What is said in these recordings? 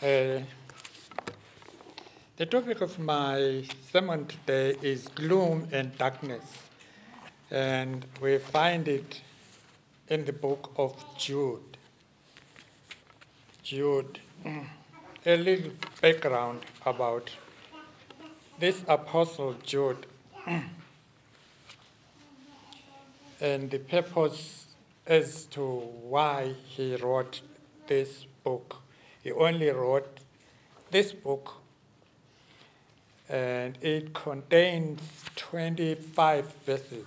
Uh, the topic of my sermon today is gloom and darkness, and we find it in the book of Jude. Jude, a little background about this apostle Jude and the purpose as to why he wrote this book. He only wrote this book, and it contains 25 verses.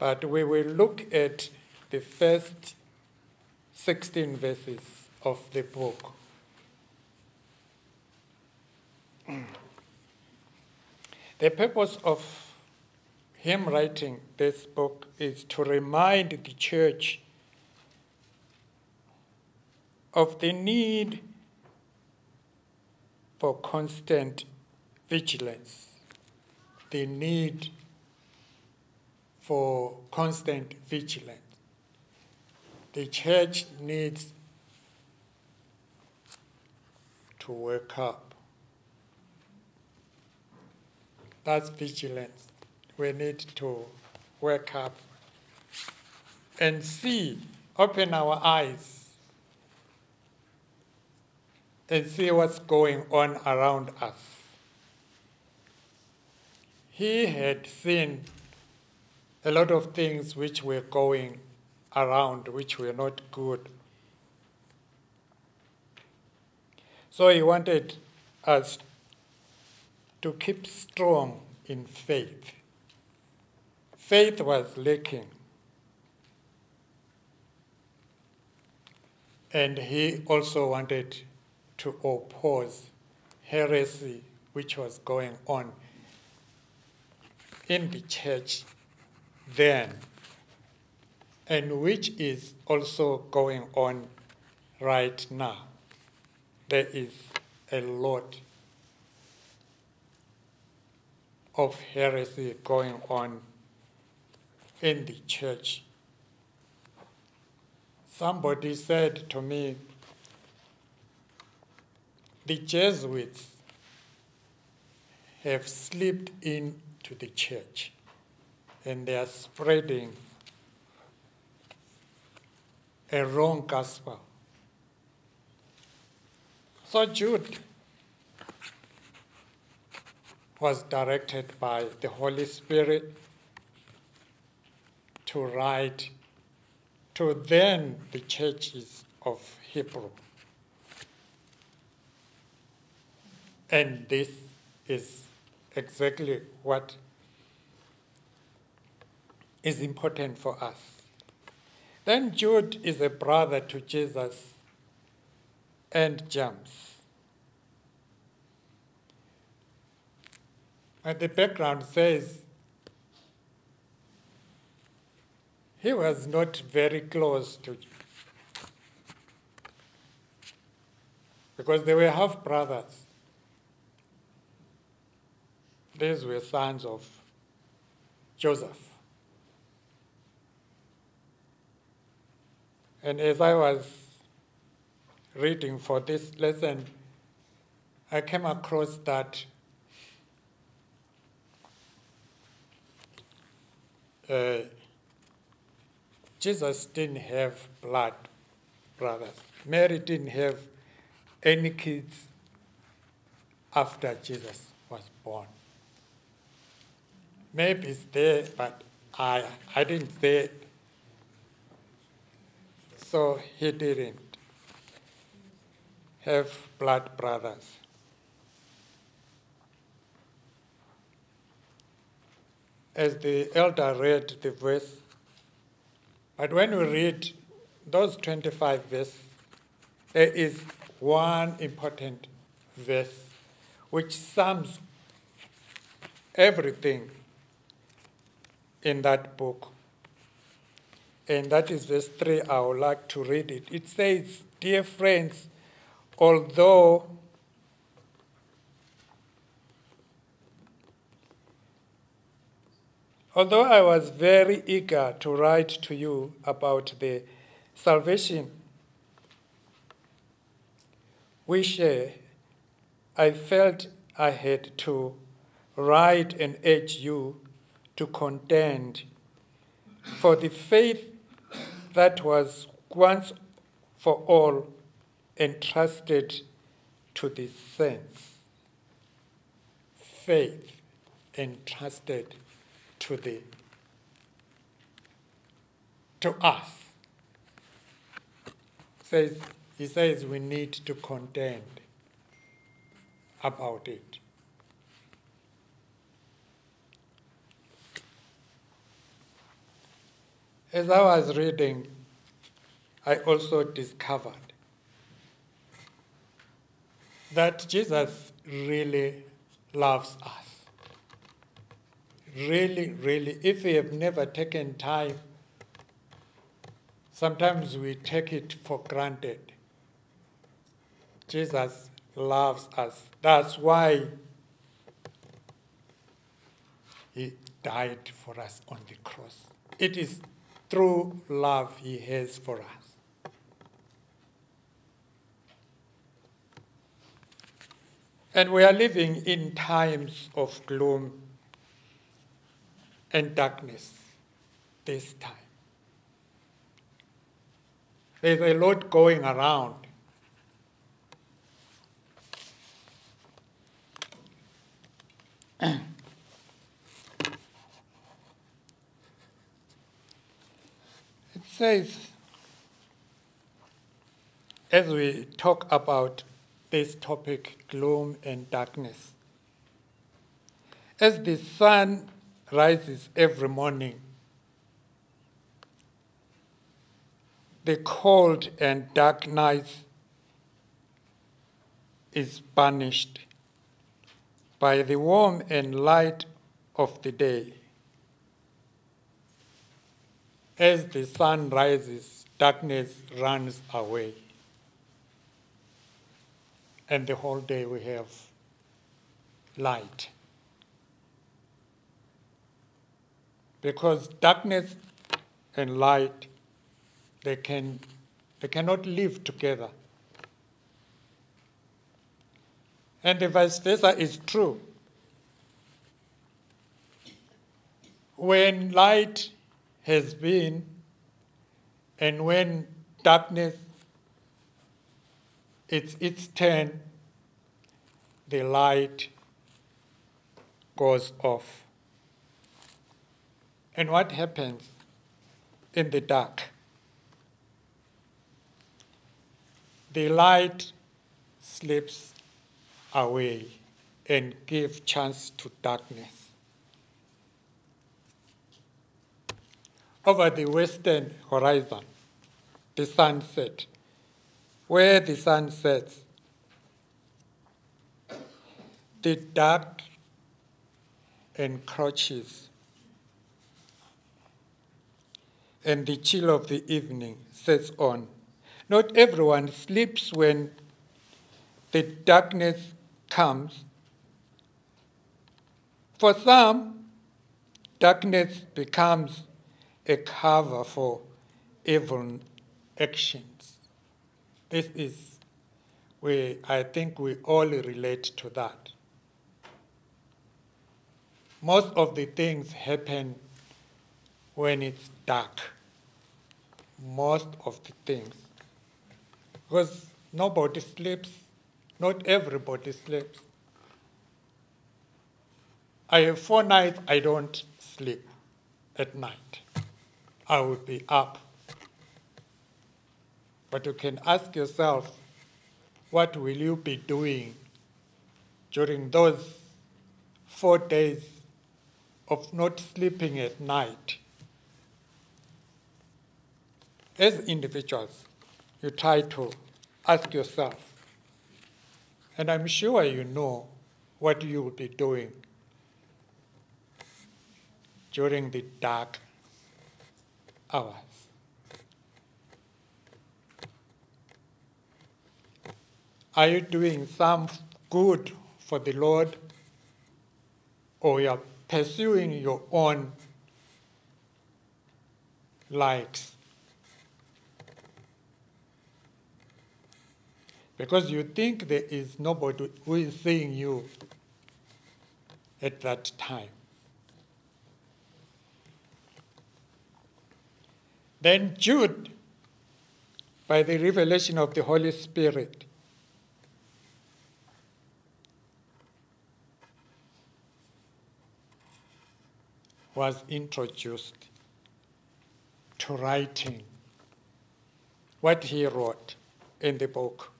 But we will look at the first 16 verses of the book. The purpose of him writing this book is to remind the church of the need for constant vigilance, the need for constant vigilance. The church needs to wake up. That's vigilance. We need to wake up and see, open our eyes and see what's going on around us. He had seen a lot of things which were going around, which were not good. So he wanted us to keep strong in faith. Faith was lacking. And he also wanted to oppose heresy which was going on in the church then, and which is also going on right now. There is a lot of heresy going on in the church. Somebody said to me, the Jesuits have slipped into the church and they are spreading a wrong gospel. So Jude was directed by the Holy Spirit to write to then the churches of Hebrew. And this is exactly what is important for us. Then Jude is a brother to Jesus and James. And the background says he was not very close to because they were half brothers. These were sons of Joseph. And as I was reading for this lesson, I came across that uh, Jesus didn't have blood brothers. Mary didn't have any kids after Jesus was born. Maybe it's there, but I, I didn't say it. So he didn't have blood brothers. As the elder read the verse, but when we read those 25 verses, there is one important verse which sums everything in that book. And that is verse 3. I would like to read it. It says, Dear friends, although although I was very eager to write to you about the salvation we share, I felt I had to write and urge you to contend for the faith that was once for all entrusted to the saints. Faith entrusted to the to us. Says he says we need to contend about it. As I was reading, I also discovered that Jesus really loves us. Really, really, if we have never taken time, sometimes we take it for granted. Jesus loves us. That's why he died for us on the cross. It is through love he has for us. And we are living in times of gloom and darkness this time. There's a lot going around. says, as we talk about this topic, gloom and darkness, as the sun rises every morning, the cold and dark night is banished by the warm and light of the day. As the sun rises, darkness runs away. And the whole day we have light. Because darkness and light, they, can, they cannot live together. And the vice versa is true. When light has been and when darkness it's its turn, the light goes off. And what happens in the dark? The light slips away and give chance to darkness. Over the western horizon, the sun set. Where the sun sets, the dark encroaches, and the chill of the evening sets on. Not everyone sleeps when the darkness comes. For some, darkness becomes a cover for evil actions. This is where I think we all relate to that. Most of the things happen when it's dark. Most of the things. Because nobody sleeps not everybody sleeps. I have four nights I don't sleep at night. I will be up. But you can ask yourself, what will you be doing during those four days of not sleeping at night? As individuals, you try to ask yourself, and I'm sure you know what you will be doing during the dark hours. Are you doing some good for the Lord or you are pursuing your own likes? because you think there is nobody who is seeing you at that time. Then Jude, by the revelation of the Holy Spirit, was introduced to writing what he wrote in the book.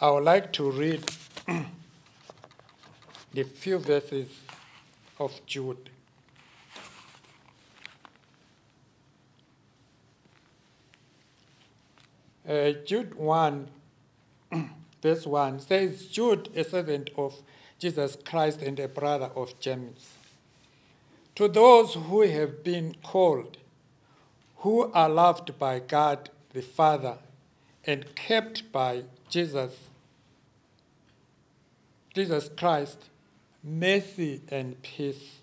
I would like to read the few verses of Jude. Uh, Jude 1, verse 1 says, Jude, a servant of Jesus Christ and a brother of James. To those who have been called, who are loved by God the Father and kept by Jesus, Jesus Christ, mercy and peace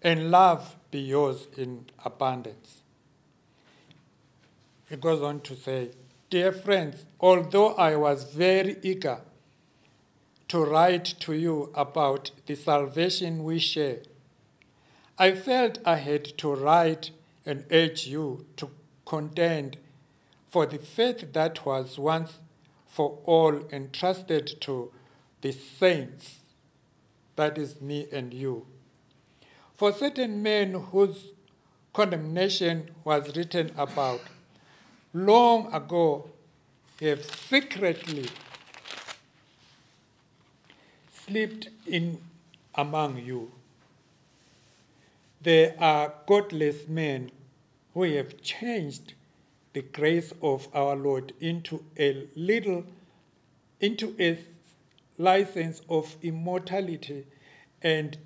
and love be yours in abundance. He goes on to say, Dear friends, although I was very eager to write to you about the salvation we share, I felt I had to write and urge you to contend for the faith that was once for all entrusted to the saints, that is me and you. For certain men whose condemnation was written about long ago have secretly slipped in among you. There are godless men who have changed the grace of our Lord into a little, into a license of immortality and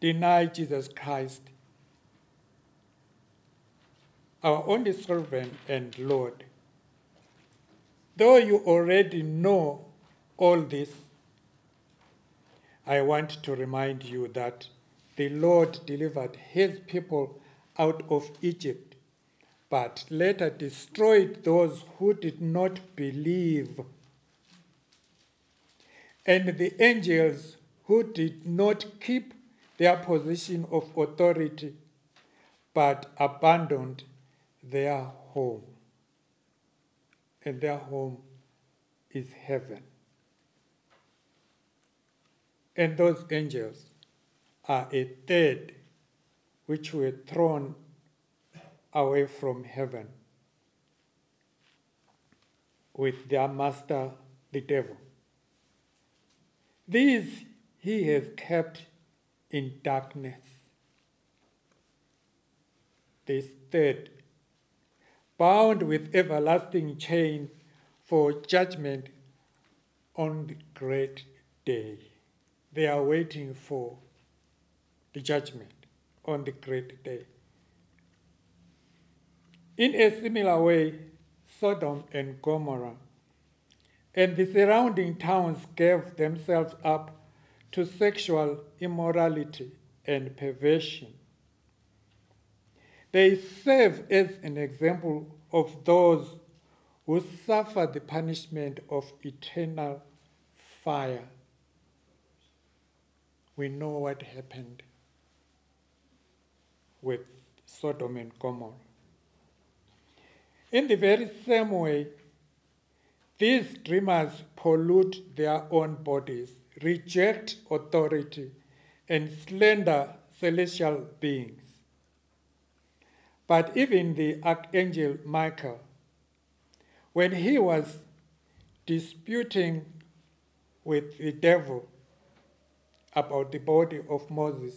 deny Jesus Christ our only servant and Lord. Though you already know all this, I want to remind you that the Lord delivered his people out of Egypt, but later destroyed those who did not believe. And the angels who did not keep their position of authority, but abandoned their home. And their home is heaven. And those angels are a third which were thrown away from heaven with their master, the devil. These he has kept in darkness. This third bound with everlasting chain for judgment on the great day. They are waiting for the judgment on the great day. In a similar way, Sodom and Gomorrah and the surrounding towns gave themselves up to sexual immorality and perversion they serve as an example of those who suffer the punishment of eternal fire. We know what happened with Sodom and Gomorrah. In the very same way, these dreamers pollute their own bodies, reject authority, and slander celestial beings. But even the archangel Michael, when he was disputing with the devil about the body of Moses,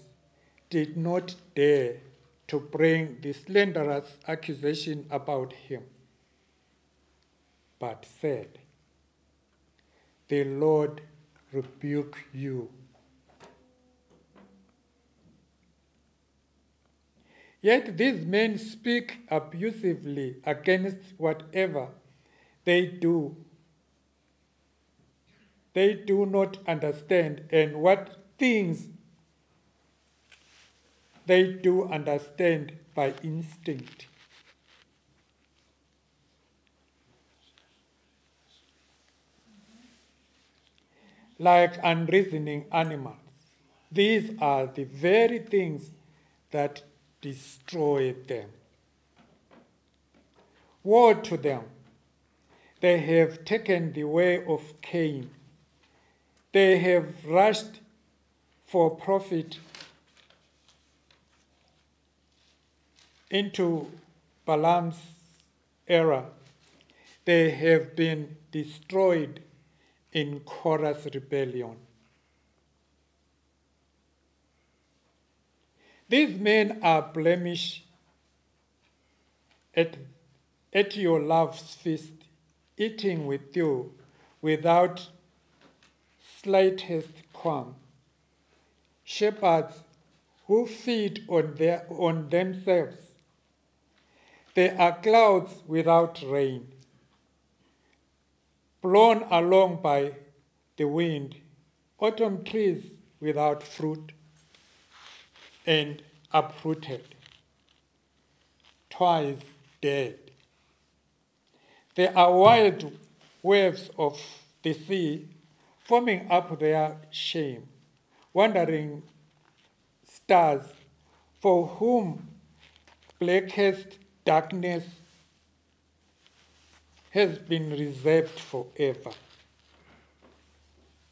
did not dare to bring the slanderous accusation about him, but said, The Lord rebuke you. Yet these men speak abusively against whatever they do. They do not understand and what things they do understand by instinct. Like unreasoning animals, these are the very things that destroy them. Woe to them! They have taken the way of Cain. They have rushed for profit into Balaam's era. They have been destroyed in Korah's rebellion. These men are blemish at, at your love's feast, eating with you without slightest qualm. Shepherds who feed on, their, on themselves. They are clouds without rain, blown along by the wind, autumn trees without fruit and uprooted, twice dead. There are wild waves of the sea forming up their shame, wandering stars for whom blackest darkness has been reserved forever.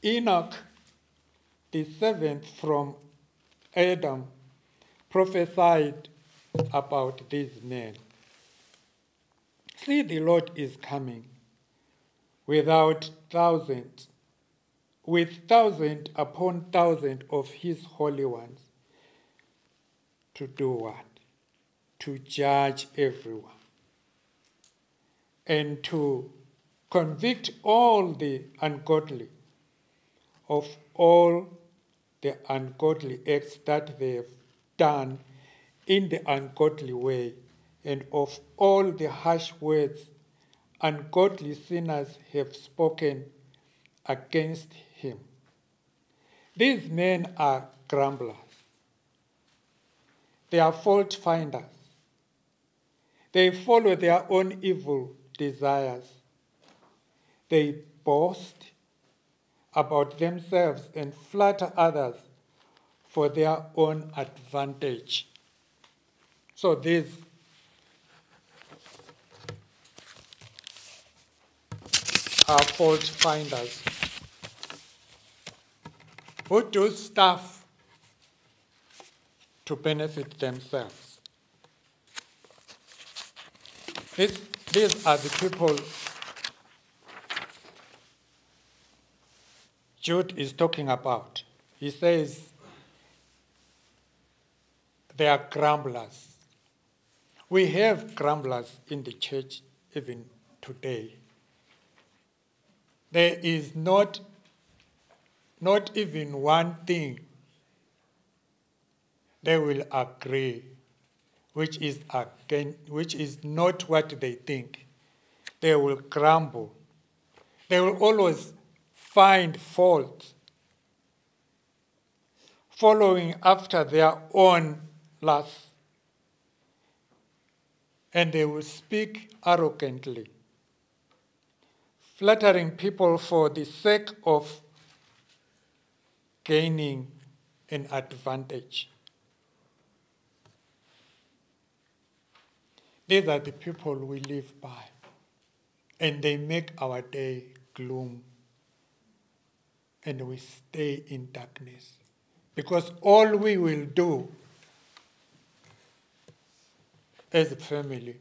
Enoch, the seventh from Adam, prophesied about these men. See, the Lord is coming without thousands, with thousand upon thousand of his holy ones. To do what? To judge everyone and to convict all the ungodly of all the ungodly acts that they have done in the ungodly way, and of all the harsh words ungodly sinners have spoken against him. These men are grumblers. They are fault finders. They follow their own evil desires. They boast about themselves and flatter others for their own advantage. So these are fault finders who do stuff to benefit themselves. These, these are the people Jude is talking about. He says, they are grumblers. We have grumblers in the church even today. There is not, not even one thing they will agree, which is again, which is not what they think. They will grumble. They will always find fault, following after their own lusts, and they will speak arrogantly, flattering people for the sake of gaining an advantage. These are the people we live by, and they make our day gloom, and we stay in darkness. Because all we will do as a family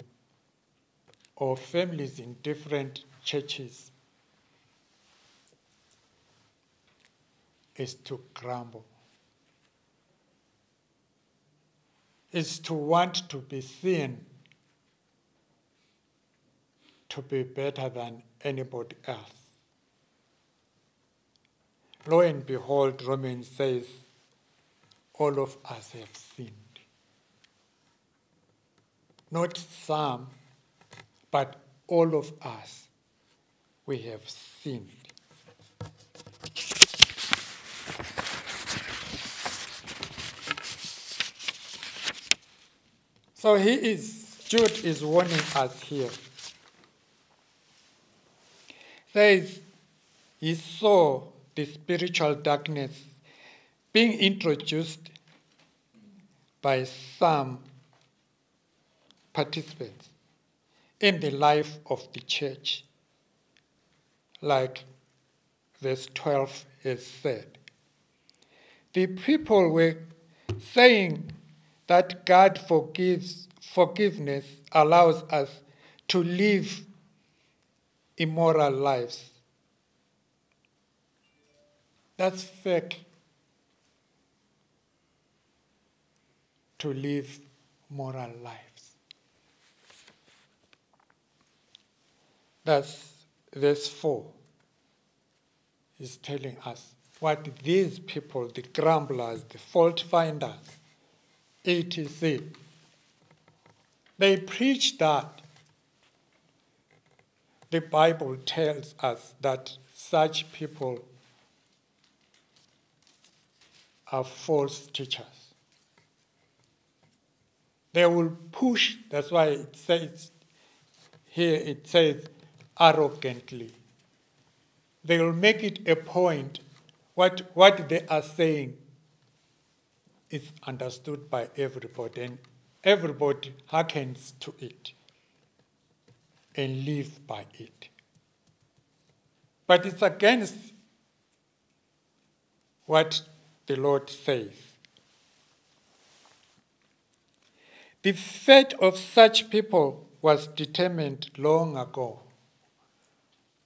or families in different churches is to grumble, is to want to be seen to be better than anybody else. Lo and behold, Romans says, all of us have sinned not some, but all of us, we have sinned. So he is, Jude is warning us here. Says he saw the spiritual darkness being introduced by some participants in the life of the church, like verse 12 has said. The people were saying that God forgives, forgiveness allows us to live immoral lives. That's fake. To live moral lives. That's verse 4 is telling us what these people, the grumblers, the fault finders, etc., they preach that the Bible tells us that such people are false teachers. They will push, that's why it says here, it says arrogantly. They will make it a point what, what they are saying is understood by everybody, and everybody hearkens to it and live by it. But it's against what the Lord says. The fate of such people was determined long ago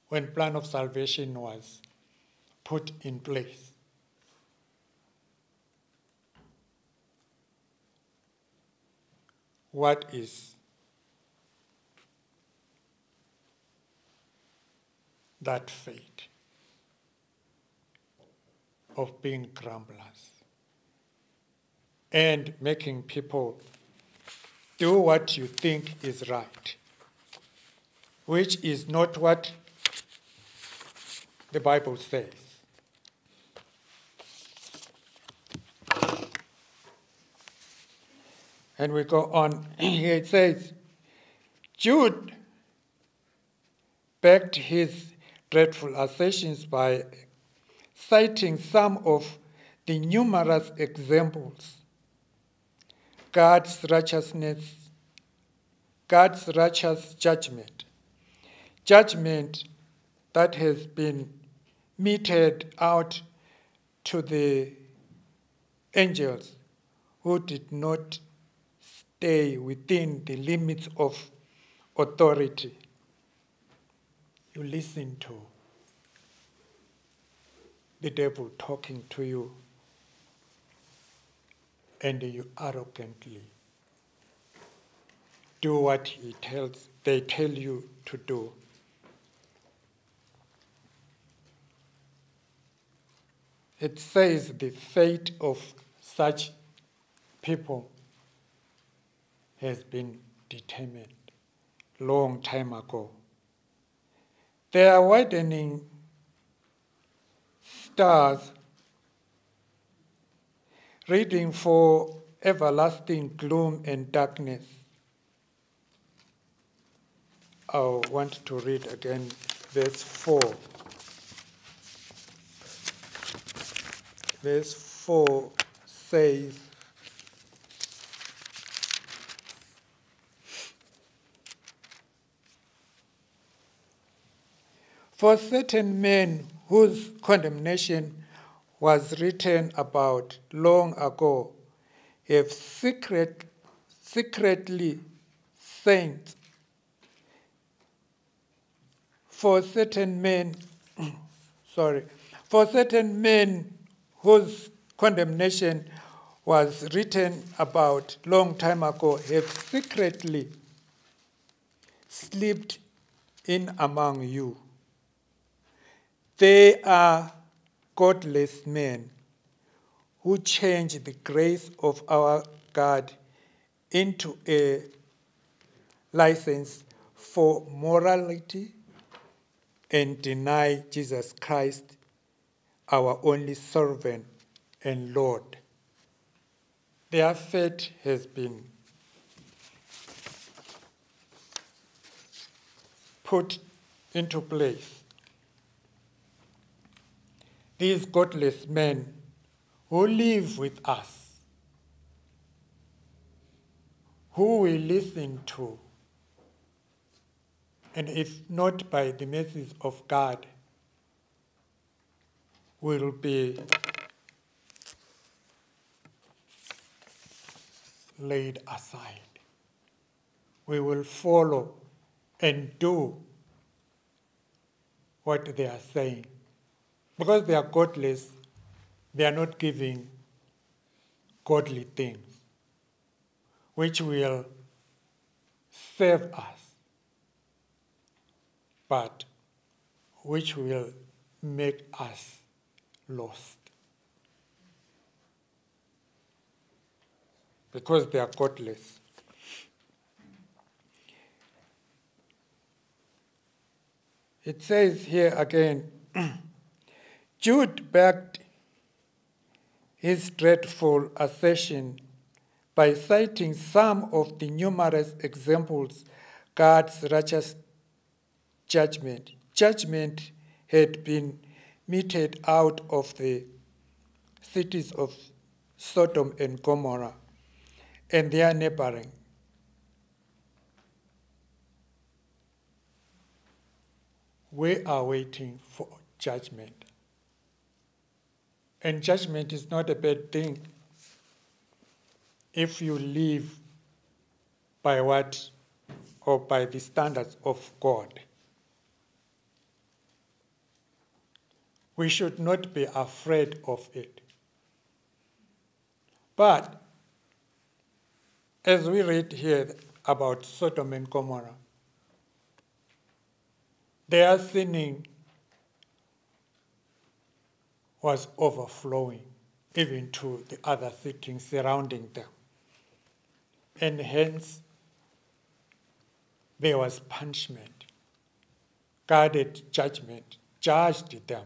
when plan of salvation was put in place. What is that fate of being grumblers and making people do what you think is right, which is not what the Bible says. And we go on. Here it says, Jude backed his dreadful assertions by citing some of the numerous examples God's righteousness, God's righteous judgment, judgment that has been meted out to the angels who did not stay within the limits of authority. You listen to the devil talking to you and you arrogantly do what he tells they tell you to do it says the fate of such people has been determined long time ago they are widening stars, reading for everlasting gloom and darkness. I want to read again verse 4. Verse 4 says, For certain men whose condemnation was written about long ago have secret, secretly sent for certain men sorry for certain men whose condemnation was written about long time ago have secretly slipped in among you. They are godless men who change the grace of our God into a license for morality and deny Jesus Christ, our only servant and Lord. Their fate has been put into place. these godless men who live with us, who we listen to, and if not by the mercies of God, will be laid aside. We will follow and do what they are saying. Because they are godless, they are not giving godly things, which will save us, but which will make us lost. Because they are godless. It says here again Jude backed his dreadful assertion by citing some of the numerous examples God's righteous judgment. Judgment had been meted out of the cities of Sodom and Gomorrah and their neighboring. We are waiting for judgment. And judgment is not a bad thing if you live by what or by the standards of God. We should not be afraid of it. But as we read here about Sodom and Gomorrah, their sinning was overflowing even to the other cities surrounding them. And hence, there was punishment, guarded judgment, judged them.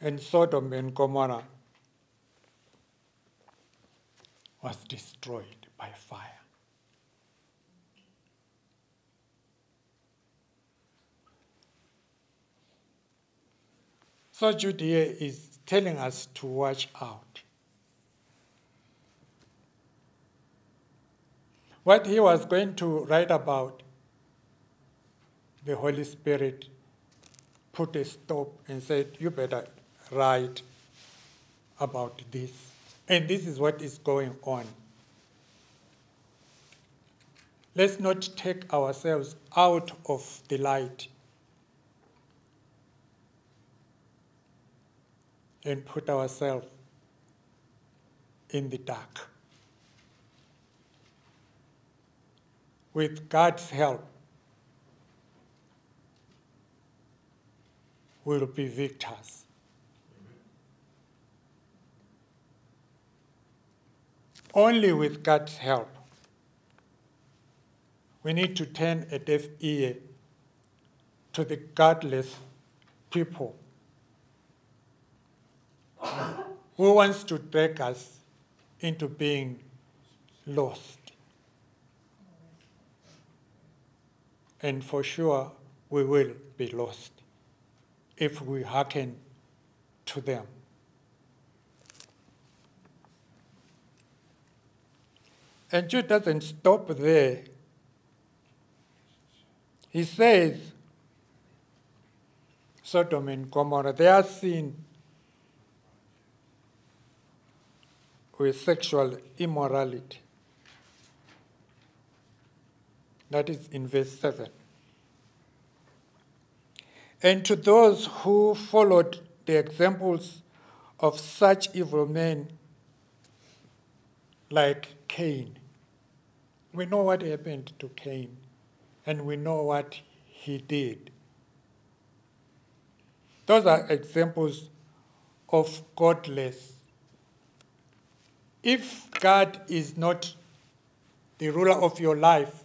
And Sodom and Gomorrah was destroyed by fire. So Judea is telling us to watch out. What he was going to write about, the Holy Spirit put a stop and said, You better write about this. And this is what is going on. Let's not take ourselves out of the light and put ourselves in the dark. With God's help, we'll be victors. Only with God's help. We need to turn a deaf ear to the godless people who wants to drag us into being lost. And for sure, we will be lost if we hearken to them. And Jude doesn't stop there. He says, Sodom and Gomorrah, their sin with sexual immorality. That is in verse 7. And to those who followed the examples of such evil men like Cain, we know what happened to Cain, and we know what he did. Those are examples of godless if God is not the ruler of your life,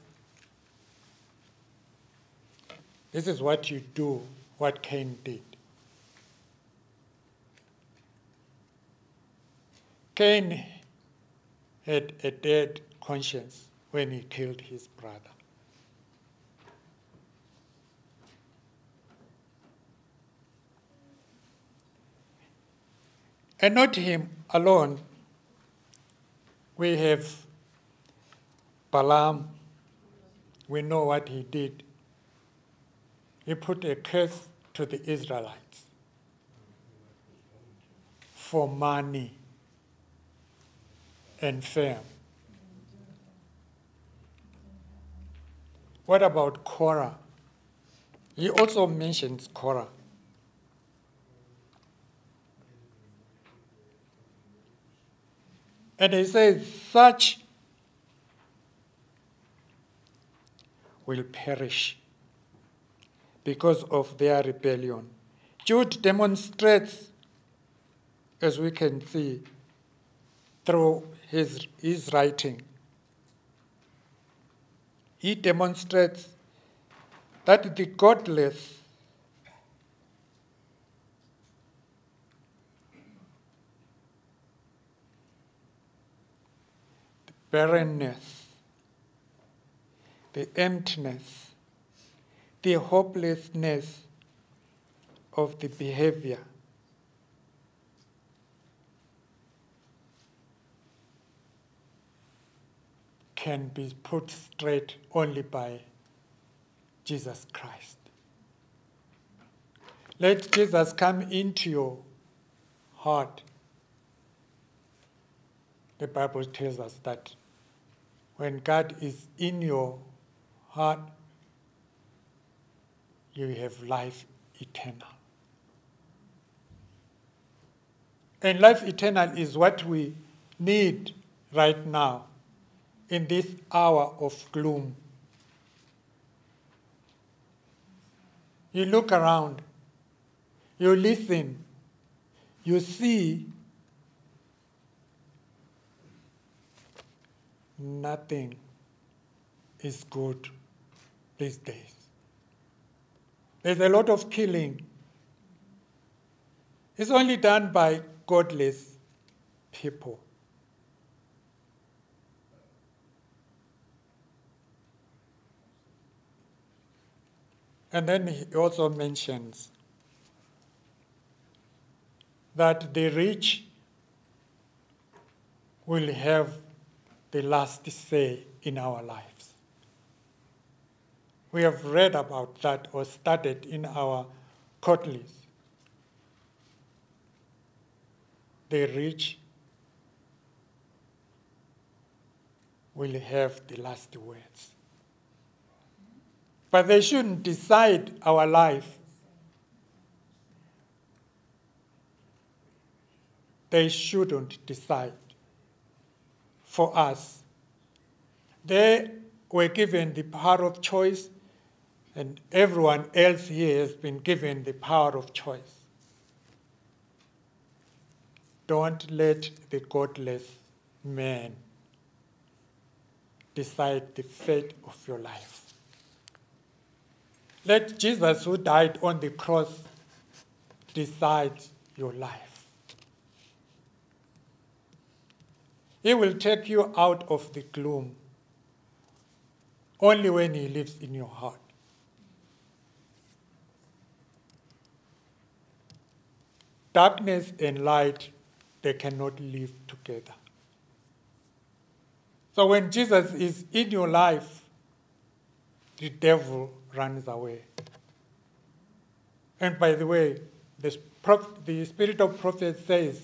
this is what you do, what Cain did. Cain had a dead conscience when he killed his brother. And not him alone. We have Balaam. We know what he did. He put a curse to the Israelites for money and fame. What about Korah? He also mentions Korah. And he says, such will perish because of their rebellion. Jude demonstrates, as we can see through his, his writing, he demonstrates that the godless barrenness, the emptiness, the hopelessness of the behavior can be put straight only by Jesus Christ. Let Jesus come into your heart. The Bible tells us that when God is in your heart, you have life eternal. And life eternal is what we need right now in this hour of gloom. You look around, you listen, you see nothing is good these days. There's a lot of killing. It's only done by godless people. And then he also mentions that the rich will have the last say in our lives. We have read about that or studied in our quarterlies. The rich will have the last words. But they shouldn't decide our life. They shouldn't decide for us. They were given the power of choice, and everyone else here has been given the power of choice. Don't let the godless man decide the fate of your life. Let Jesus, who died on the cross, decide your life. He will take you out of the gloom only when He lives in your heart. Darkness and light, they cannot live together. So when Jesus is in your life, the devil runs away. And by the way, the, the spirit of prophet says,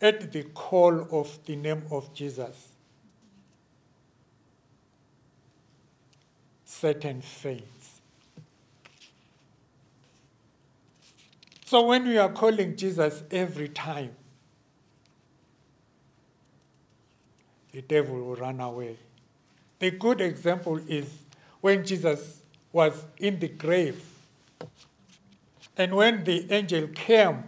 at the call of the name of Jesus, Satan faints. So when we are calling Jesus every time, the devil will run away. The good example is when Jesus was in the grave. And when the angel came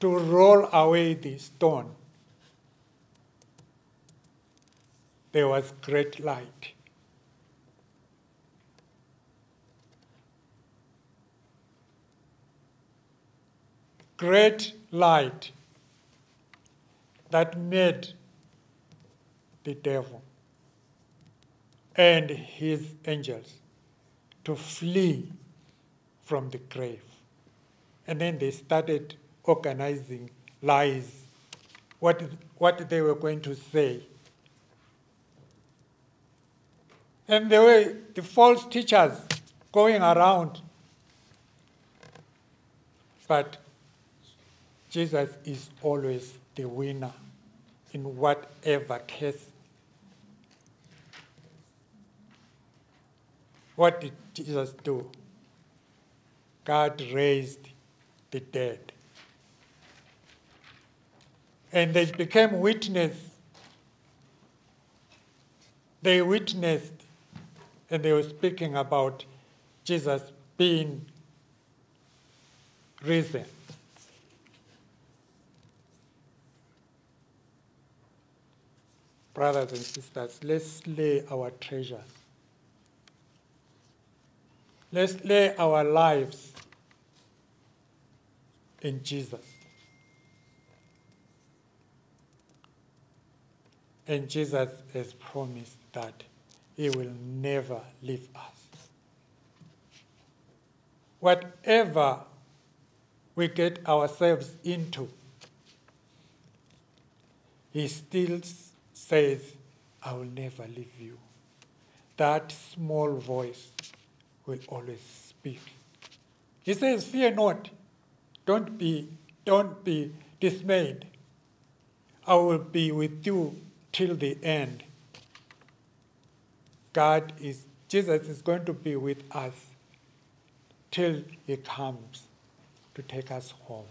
to roll away the stone, there was great light. Great light that made the devil and his angels to flee from the grave. And then they started organizing lies, what, what they were going to say. And there were the false teachers going around. But Jesus is always the winner in whatever case. What did Jesus do? God raised the dead. And they became witness. They witnessed and they were speaking about Jesus being risen. Brothers and sisters, let's lay our treasures. Let's lay our lives in Jesus. And Jesus has promised that he will never leave us. Whatever we get ourselves into, he still says, I will never leave you. That small voice will always speak. He says, Fear not, don't be, don't be dismayed. I will be with you till the end. God is, Jesus is going to be with us till he comes to take us home.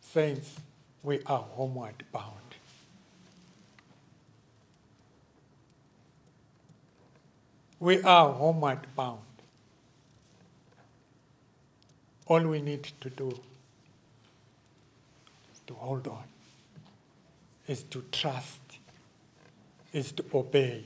Saints, we are homeward bound. We are homeward bound. All we need to do is to hold on, is to trust, is to obey.